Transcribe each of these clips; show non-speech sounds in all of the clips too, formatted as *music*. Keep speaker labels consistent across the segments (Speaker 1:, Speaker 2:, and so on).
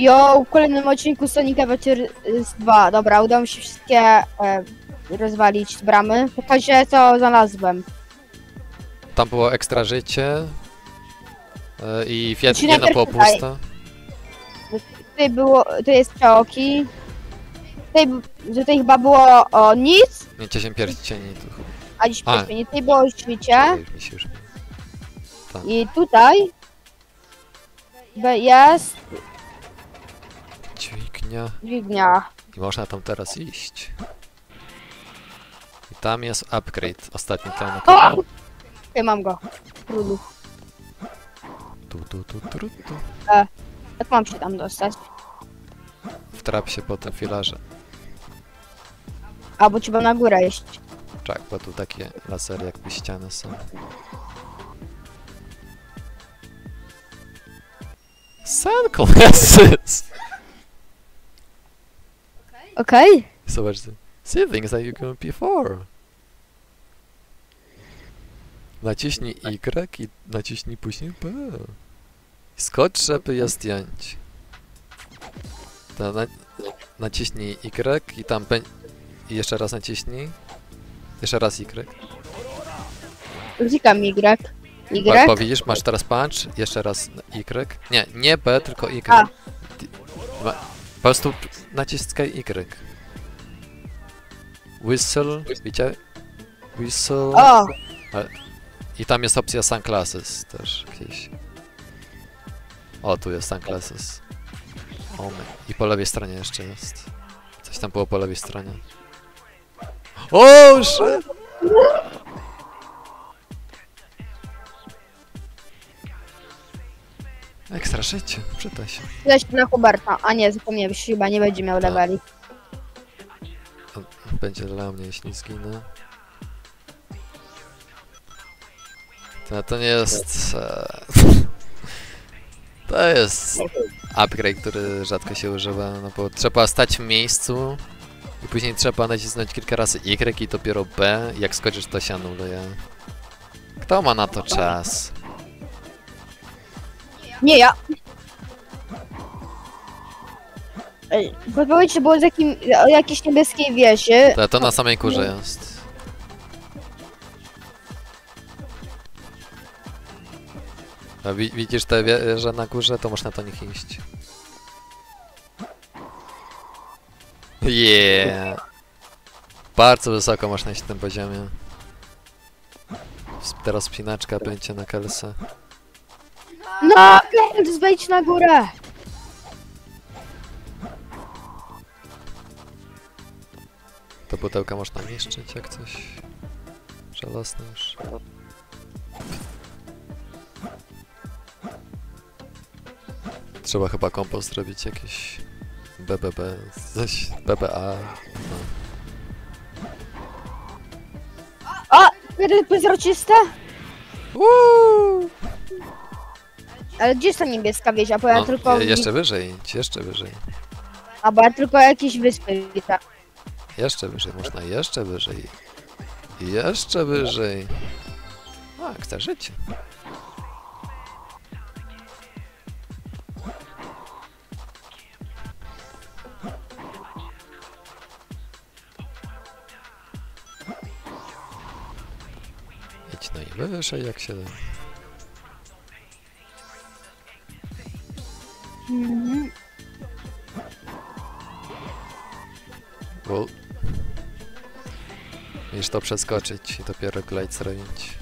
Speaker 1: Jo, w kolejnym odcinku Sonic Adventures 2. Dobra, udało mi się wszystkie e, rozwalić z bramy. Pokażę co znalazłem.
Speaker 2: Tam było ekstra życie. e, I jed-
Speaker 1: Czyli
Speaker 2: jedno było
Speaker 1: najpierw
Speaker 2: puste.
Speaker 1: Tutaj było, tu jest czołki. Tutaj, tutaj chyba było o nic,
Speaker 2: Nie 10 pierścieni tu.
Speaker 1: a dziś
Speaker 2: A.
Speaker 1: Tutaj było
Speaker 2: mi się już...
Speaker 1: I tutaj be- jest
Speaker 2: Dźwignia.
Speaker 1: dźwignia.
Speaker 2: I można tam teraz iść. I tam jest upgrade. Ostatni ten
Speaker 1: O! Tutaj mam go. Trudu.
Speaker 2: Tu, tu, tu, tu, tu.
Speaker 1: Jak mam się tam dostać?
Speaker 2: Wtrap się po tym filarze.
Speaker 1: Albo trzeba na górę iść.
Speaker 2: Czak, bo tu takie lasery jakby ściany są. *laughs* Sunglasses!
Speaker 1: Okej.
Speaker 2: Zobaczcie. See things that you can before. Naciśnij Y i naciśnij później B. Skocz, żeby je zdjąć. To na, naciśnij Y i tam pę... I jeszcze raz naciśnij. Jeszcze raz Y.
Speaker 1: Klikam Y. Y.
Speaker 2: bo widzisz, masz teraz punch, jeszcze raz Y. Nie, nie B, tylko Y.
Speaker 1: A.
Speaker 2: Prostu naciskaj Y. Whistle, widzicie? Whistle.
Speaker 1: O!
Speaker 2: I tam jest opcja sunglasses też gdzieś. O, tu jest sunglasses. O. I po lewej stronie jeszcze jest. Coś tam było po lewej stronie. O, shit! Ekstra życie, przyda się.
Speaker 1: Na Huberta. A nie, zapomniałem, że chyba nie będzie miał
Speaker 2: Tak.
Speaker 1: leveli.
Speaker 2: Będzie dla mnie, jeśli zginę. To, to nie jest... E, *laughs* to jest upgrade, który rzadko się używa, no bo trzeba stać w miejscu i później trzeba nacisnąć kilka razy Y i dopiero B. Jak skoczysz, to się anuluje. Kto ma na to czas?
Speaker 1: Nie ja. Ej, Podpowiedź, że było z jakim, o jakiejś niebieskiej wieży.
Speaker 2: To, to na samej górze jest. A wi widzisz te wieże na górze, to można do nich iść. Yeah. Bardzo wysoko można iść w tym poziomie. Teraz spinaczka będzie na Kelsa.
Speaker 1: No, Kels, wejdź na górę.
Speaker 2: To pudełka można niszczyć jak coś. Żelazne już. Trzeba chyba kompost zrobić jakiś BBB, coś BBA. No.
Speaker 1: O! Bezroczyste?
Speaker 2: Uuu!
Speaker 1: Ale gdzie jest ta niebieska wieża? Bo ja
Speaker 2: No,
Speaker 1: tylko...
Speaker 2: je- jeszcze wyżej, idź, jeszcze wyżej.
Speaker 1: A bo ja tylko jakieś wyspy widzę.
Speaker 2: Jeszcze wyżej, można jeszcze wyżej. Jeszcze wyżej. A, chcę życie. Idź najwyżej jak się da.
Speaker 1: Mhm.
Speaker 2: Bo... Musisz to przeskoczyć i dopiero glide zrobić.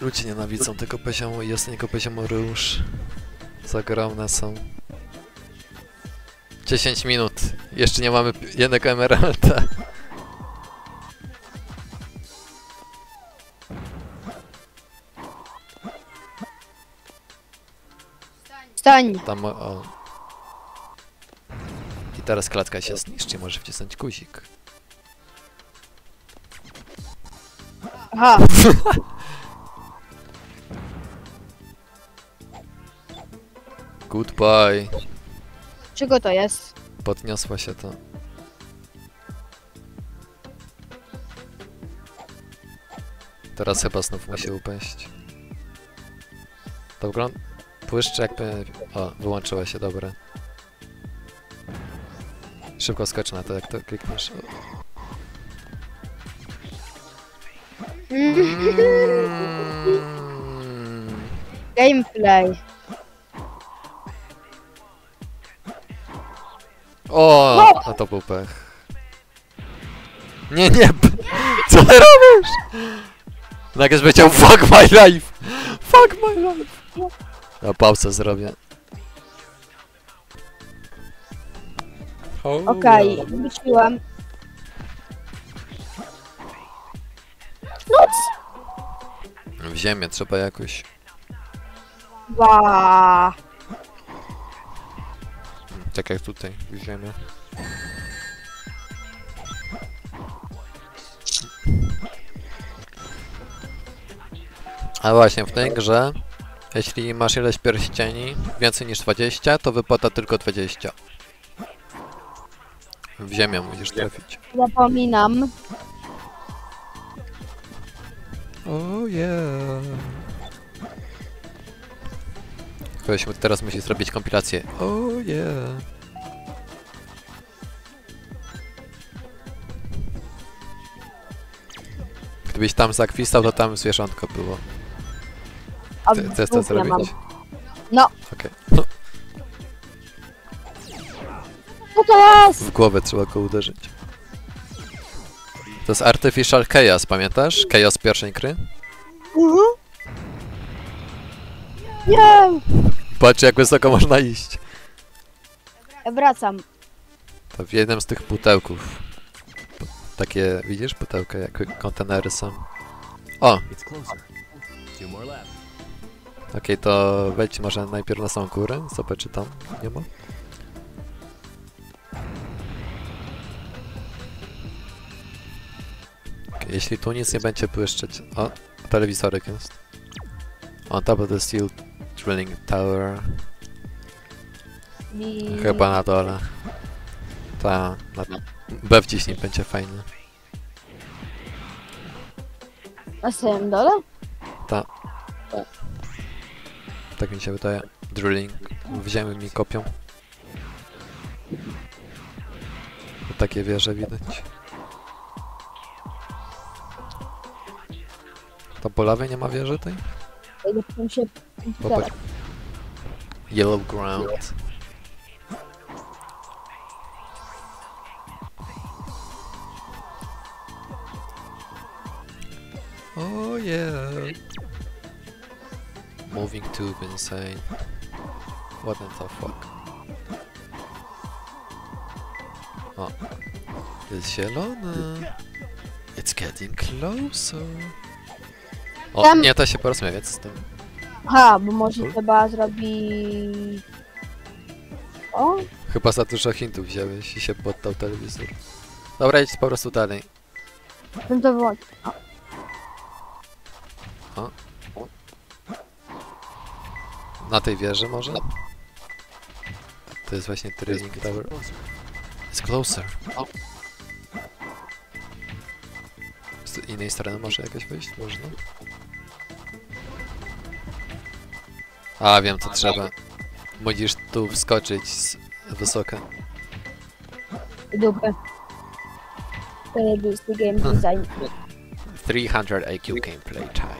Speaker 2: Ludzie nienawidzą tego poziomu i ostatniego poziomu róż. Za ogromne są. 10 minut. Jeszcze nie mamy jednego emeralda.
Speaker 1: Stań.
Speaker 2: Tam o. I teraz klatka się zniszczy, może wcisnąć guzik.
Speaker 1: Aha. *laughs*
Speaker 2: Goodbye.
Speaker 1: Czego to jest?
Speaker 2: Podniosła się to. Teraz chyba znów musi upaść. To wygląda... Błyszczy jakby... O, wyłączyła się, dobra. Szybko skocz na to, jak to klikniesz. Mm.
Speaker 1: Gameplay.
Speaker 2: O, a to był pech. Nie, nie, *laughs* co ty robisz? Nagle powiedział fuck my life! Fuck my life! Ja pauzę zrobię. Oh,
Speaker 1: Okej,
Speaker 2: no.
Speaker 1: wróciłam.
Speaker 2: W ziemię trzeba jakoś...
Speaker 1: Ba.
Speaker 2: Tak jak tutaj, w ziemię. A właśnie, w tej grze, jeśli masz ileś pierścieni, więcej niż 20, to wypada tylko 20. W ziemię musisz trafić.
Speaker 1: Zapominam.
Speaker 2: Oh yeah. Ktoś teraz musi zrobić kompilację. Oh yeah. Gdybyś tam zakwistał, to tam zwierzątko było.
Speaker 1: A
Speaker 2: Ty, chcesz to
Speaker 1: nie mam.
Speaker 2: zrobić?
Speaker 1: No.
Speaker 2: Okej.
Speaker 1: Co to jest?
Speaker 2: W głowę trzeba go uderzyć. To jest Artificial Chaos, pamiętasz? Chaos pierwszej gry?
Speaker 1: Mhm. Nie!
Speaker 2: Patrz jak wysoko można iść.
Speaker 1: Ja wracam.
Speaker 2: To w jednym z tych pudełków. P- Takie, widzisz, pudełka jak kontenery są. O, Okej, to wejdź może najpierw na samą górę, zobacz czy tam nie ma. Okej, jeśli tu nic nie będzie błyszczeć... O, telewizorek jest. On top of the steel drilling tower.
Speaker 1: I...
Speaker 2: Chyba na dole. Ta, na... B wciśnij, będzie fajnie.
Speaker 1: Na samym dole?
Speaker 2: Tak mi się wydaje. Drilling. W ziemi mi kopią. Takie wieże widać. To po lewej nie ma wieży tej?
Speaker 1: Się...
Speaker 2: Popatrz. Yellow ground. Moving tube inside. What the fuck? O. Jest zielone. It's getting closer. O,
Speaker 1: Tam-
Speaker 2: nie, to się porozmawiać z tym.
Speaker 1: Ha, bo może trzeba zrobić... O,
Speaker 2: Chyba za dużo hintów wziąłeś i się poddał telewizor. Dobra, idź po prostu dalej.
Speaker 1: ten to wyłącz.
Speaker 2: Na tej wieży może? To jest właśnie Trailing Tower.
Speaker 3: Closer.
Speaker 2: It's closer. Z innej strony może jakoś wyjść? Można? A, wiem co trzeba. Musisz tu wskoczyć z wysoka.
Speaker 1: Dupy. Zajebisty game design. *laughs*
Speaker 2: 300 IQ gameplay time.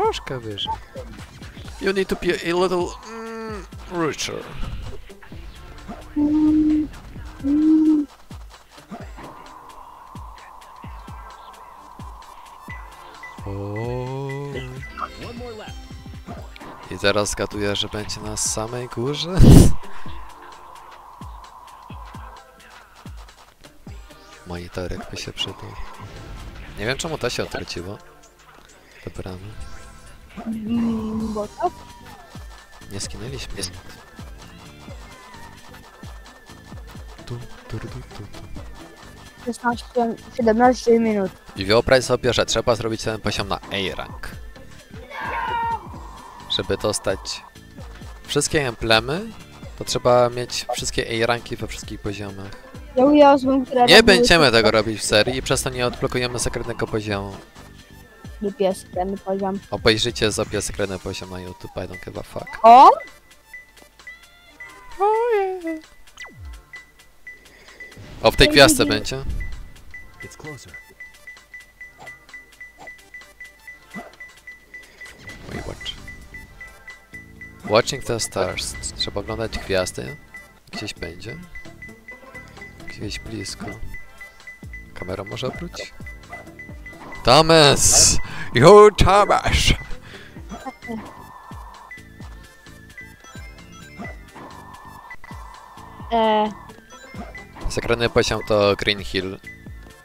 Speaker 2: Troszkę wyżej. You need to be a little mm, richer. I zaraz zgaduję, że będzie na samej górze. Monitorek by się przydał. Nie wiem czemu to się odwróciło. Dobra,
Speaker 1: Bo to?
Speaker 2: Nie skinęliśmy. Tu, tu, tu, tu, tu.
Speaker 1: 16, 17 minut.
Speaker 2: I wyobraź sobie, że trzeba zrobić ten poziom na A-rank. Żeby dostać wszystkie emblemy To trzeba mieć wszystkie A ranki we wszystkich poziomach.
Speaker 1: Ja uję osobom, które
Speaker 2: Nie będziemy tego robić w serii i przez to nie odblokujemy sekretnego poziomu.
Speaker 1: Pies, ten poziom.
Speaker 2: Obejrzyjcie sobie sekretny poziom na YouTube, I don't give a fuck.
Speaker 1: O!
Speaker 2: O, w tej gwiazdce będzie.
Speaker 3: It's closer.
Speaker 2: Watch. Watching the stars. Trzeba oglądać gwiazdy. Gdzieś będzie. Gdzieś blisko. Kamera może obrócić? Thomas! Yo, Thomas!
Speaker 1: E,
Speaker 2: Sekretny poziom to Green Hill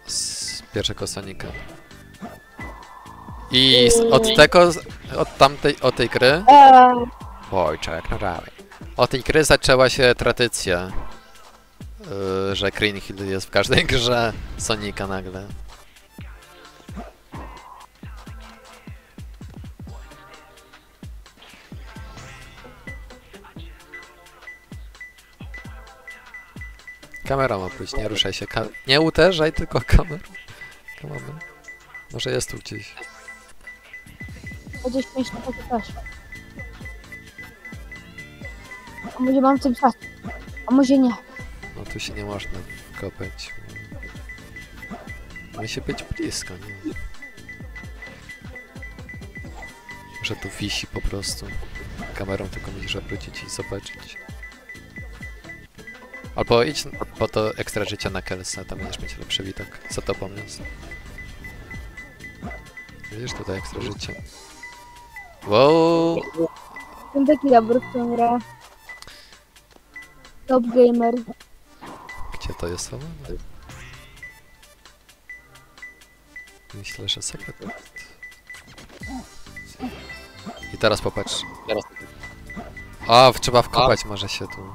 Speaker 2: z pierwszego Sonika. I z, od tego, od tamtej, od tej gry,
Speaker 1: e,
Speaker 2: oj, czek, no dalej. Od tej gry zaczęła się tradycja, yy, że Green Hill jest w każdej *laughs* grze Sonika nagle. Kamera ma być, nie ruszaj się. Ka nie uderzaj, tylko kamerą. On. Może jest tu gdzieś.
Speaker 1: będzie śmieszne, to też. A może mam tym czas? A może nie?
Speaker 2: No tu się nie można wkopać. Musi być blisko, nie? Może tu wisi po prostu. Kamerą tylko musisz obrócić i zobaczyć. Albo idź po to ekstra życia na Kelsa, tam będziesz mieć lepszy widok. Za tobą jest. Widzisz tutaj ekstra życie. Wow!
Speaker 1: Jestem taki dobry w grę. Top gamer.
Speaker 2: Gdzie to jest schowane? Myślę, że sekret. I teraz popatrz. O, w- trzeba wkopać może się tu.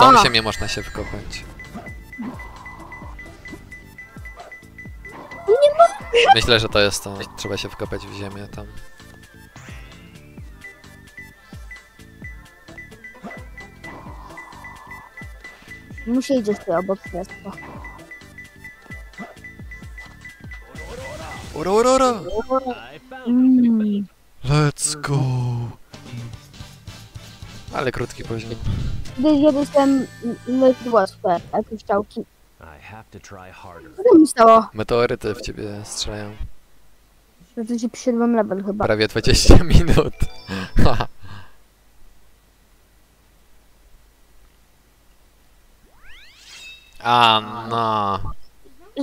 Speaker 2: W tą
Speaker 1: A.
Speaker 2: ziemię można się wkopać. Myślę, że to jest to. Trzeba się wkopać w ziemię tam.
Speaker 1: Muszę iść tutaj obok!
Speaker 3: I found
Speaker 1: Mm.
Speaker 2: Let's go! Ale krótki poziom.
Speaker 1: Gdy jeden ten lekki łatwy, jak już czałki.
Speaker 3: I have to try harder.
Speaker 1: Co mi stało?
Speaker 2: Meteoryty w ciebie strzelają.
Speaker 1: Że to się przyszedłem level chyba.
Speaker 2: Prawie 20 *laughs* minut. *laughs* A no.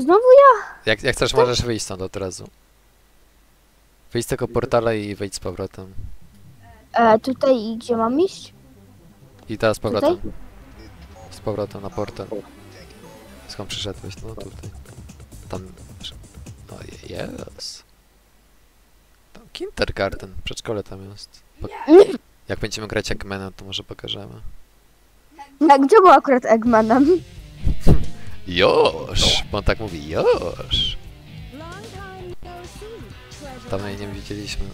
Speaker 1: Znowu ja?
Speaker 2: Jak, jak chcesz, możesz wyjść stąd od razu. Wyjdź z tego portala i wyjdź z powrotem.
Speaker 1: E, tutaj i gdzie mam iść?
Speaker 2: I teraz z powrotem. Z powrotem na portal. Skąd przyszedłeś? No tutaj. Tam. O, jest. Tam kindergarten, przedszkole tam jest. Po, jak będziemy grać Eggmana, to może pokażemy.
Speaker 1: A gdzie był akurat Eggmanem?
Speaker 2: Już! Bo on tak mówi,
Speaker 4: time no.
Speaker 2: Dawno jej nie widzieliśmy.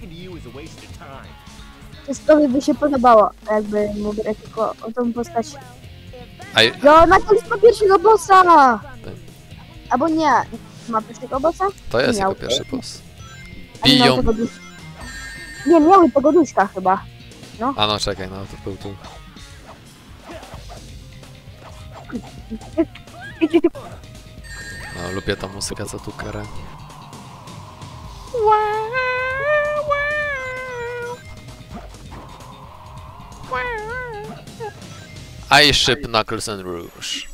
Speaker 3: To you is a waste of time.
Speaker 1: Testowi by się podobało, jakby mu grać tylko o tą postać.
Speaker 2: I-
Speaker 1: No, na końcu ma pierwszego bossa!
Speaker 2: Tak.
Speaker 1: Albo nie, ma pierwszego bossa?
Speaker 2: to jest
Speaker 1: Miał.
Speaker 2: jego pierwszy boss.
Speaker 1: A nie miał
Speaker 2: Biją!
Speaker 1: Nie, miały tego duszka chyba.
Speaker 2: A no czekaj, no to był tu. No lubię tą muzykę, co tu kara. I ship Knuckles and Rouge.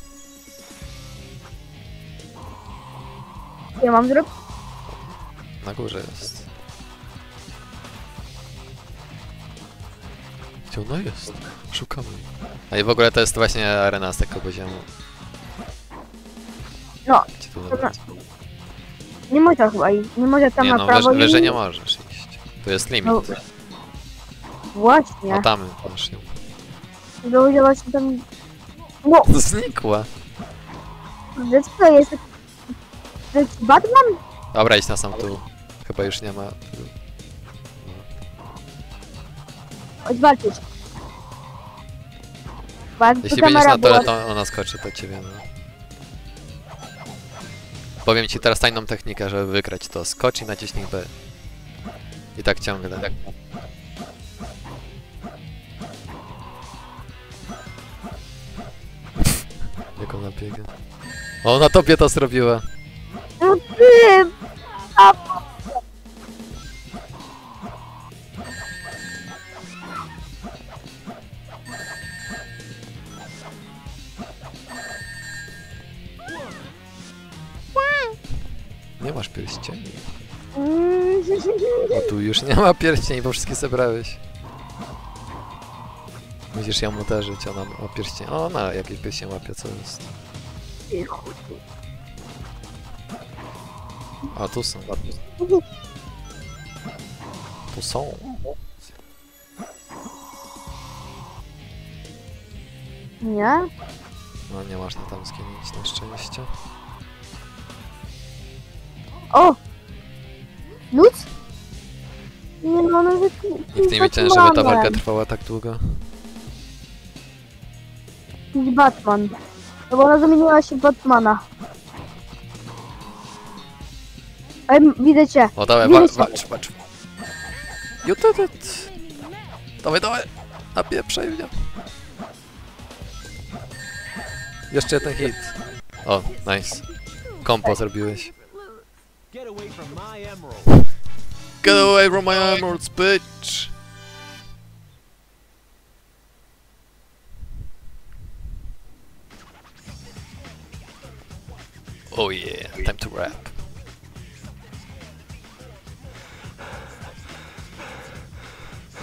Speaker 1: Ja mam zrobić?
Speaker 2: Na górze jest. Gdzie ona jest? Szukamy. A i w ogóle to jest właśnie arena z tego poziomu.
Speaker 1: No,
Speaker 2: Gdzie tu
Speaker 1: dobra. Nie można chyba iść. Nie może tam
Speaker 2: Nie
Speaker 1: na
Speaker 2: no,
Speaker 1: prawo
Speaker 2: wyż, wyżej nie możesz iść. Tu jest limit.
Speaker 1: No, Właśnie.
Speaker 2: No tam masz ją.
Speaker 1: Było właśnie tam... No, *laughs*
Speaker 2: Znikła.
Speaker 1: kurde, co jest? To jest Batman?
Speaker 2: Dobra, idź na sam tu. Chyba już nie ma.
Speaker 1: Chodź walczyć. Walcz,
Speaker 2: Jeśli będziesz na dole, to ona skoczy do ciebie, no. Powiem ci teraz tajną technikę, żeby wygrać to. Skocz i naciśnij B. I tak ciągle. *laughs* Jak ona biega. O, na tobie to zrobiła.
Speaker 1: No ty! *laughs*
Speaker 2: Nie ma pierścieni, bo wszystkie zebrałeś. Musisz ją uderzyć, ona ma pierścień. O, ona jakieś pierścień łapie, co jest? A, tu są. Tu są.
Speaker 1: Nie?
Speaker 2: No nie można tam zginąć na szczęście.
Speaker 1: O! Lud? Nie jest
Speaker 2: Nikt nie wiedział, żeby ta walka trwała tak długo.
Speaker 1: Jakiś Batman. No bo ona zamieniła się w Batmana. M- widzę cię.
Speaker 2: O, dawaj, wa
Speaker 1: myślę.
Speaker 2: walcz, walcz. Jutytyt. Dawaj, dawaj. Napieprzaj mnie. Jeszcze jeden hit. O, nice. Kompo zrobiłeś.
Speaker 3: Get away from my emerald.
Speaker 2: Get away from my emeralds, bitch! Oh yeah, time to rap.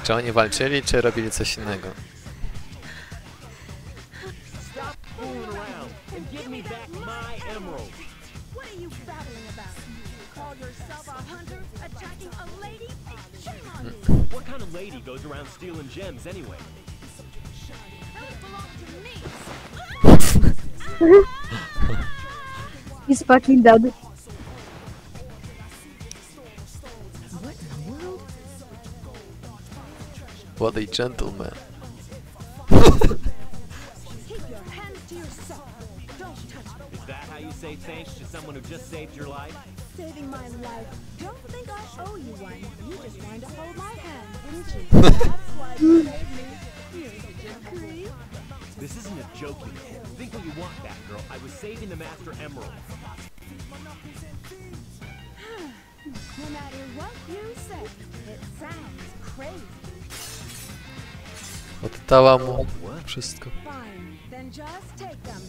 Speaker 2: Czy oni walczyli, czy robili coś innego?
Speaker 3: Stop
Speaker 4: What
Speaker 3: kind of lady goes around stealing gems anyway?
Speaker 4: Those belong to me.
Speaker 1: He's fucking dead.
Speaker 2: What a gentleman.
Speaker 4: Keep your hands to yourself. Don't touch me.
Speaker 3: Is that how you say thanks to someone who just saved your life?
Speaker 4: Saving my life. Don't think I owe you one. You just wanted to hold my hand, didn't you? *laughs* That's why you saved me. You're creep.
Speaker 3: This isn't a joke, you know. Think what you want, Batgirl. I was saving the Master Emerald. *sighs*
Speaker 4: No matter what you say, it sounds crazy.
Speaker 2: Oddała mu wszystko.
Speaker 4: Fine, then just take them.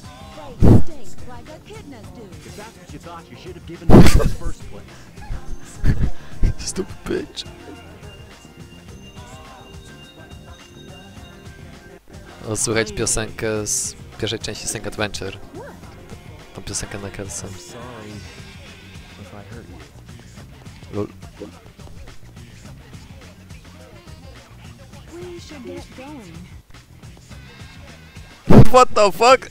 Speaker 4: They stink like echidnas do.
Speaker 3: If that's what you thought, you should have given me in the first place. *laughs*
Speaker 2: Stupid bitch. O, słuchać piosenkę z pierwszej części Sing Adventure. Tą piosenkę na
Speaker 3: you.
Speaker 2: Lol. *laughs* What the fuck?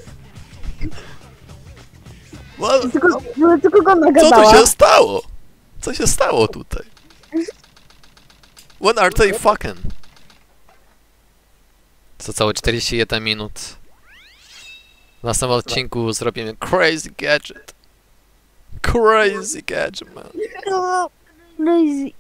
Speaker 2: What?
Speaker 1: Tylko, tylko go
Speaker 2: Co tu się stało? Co się stało tutaj? When are they fucking? Co całe 41 minut. W następnym odcinku zrobimy Crazy Gadget. Crazy Gadget, man.
Speaker 1: Crazy.